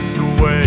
passed away.